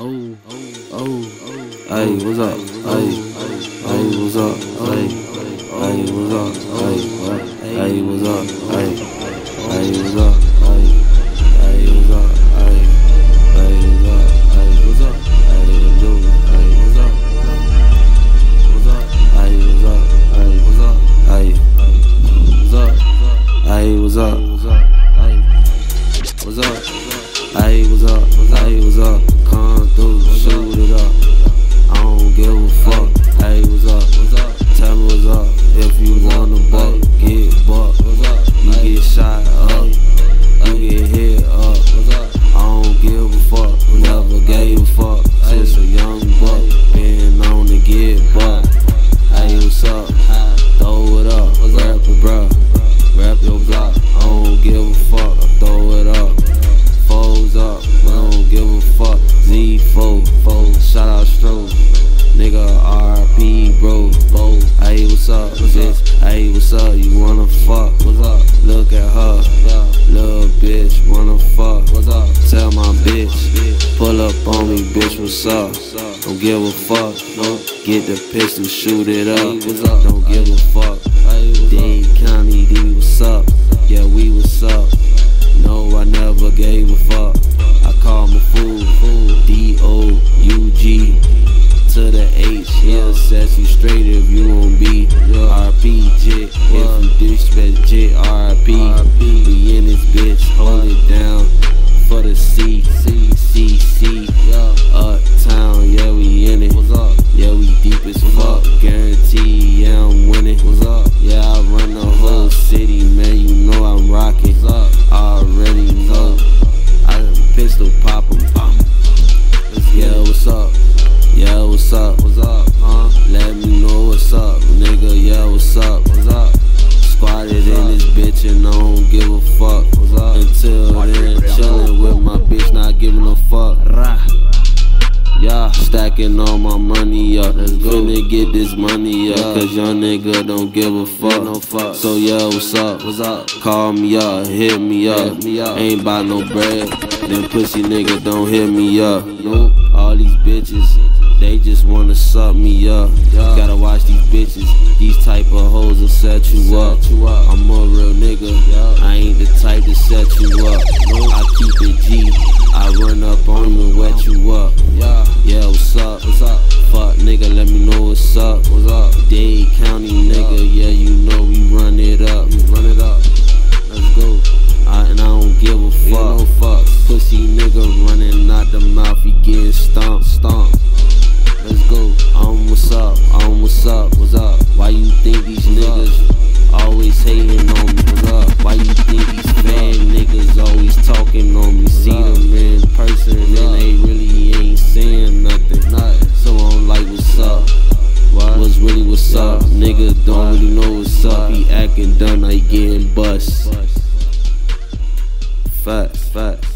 Oh, oh, oh. oh. Hey, what's up? Hey, hey, what's up? Hey, Pull up on me, bitch, what's up? Don't give a fuck. no. Get the pistol, shoot it up. Don't give a fuck. Dade County, D, what's up? Yeah, we what's up? No, I never gave a fuck. I call my fool, D O U G to the H. Yeah, set you straight stacking all my money up. Finna get this money up. Cause young nigga don't give a fuck. No fuck. So yeah, what's up? What's up? Call me up, hit me up. me up Ain't buy no bread. Them pussy niggas don't hit me up. Nope. All these bitches, they just wanna suck me up. Gotta watch these bitches. These type of hoes will set you up. I'm a real nigga. I ain't the type to set you up. I nigga running out the mouth, he getting stomped, stomped. Let's go. Um, what's up? Um, what's up? What's up? Why you think these niggas always hating on me? What's up? Why you think these fan niggas always talking on me? See them in person and they really ain't saying nothing. So I'm like, what's up? What's really what's up? Nigga don't really know what's up. He acting done, I getting bust. Facts, facts.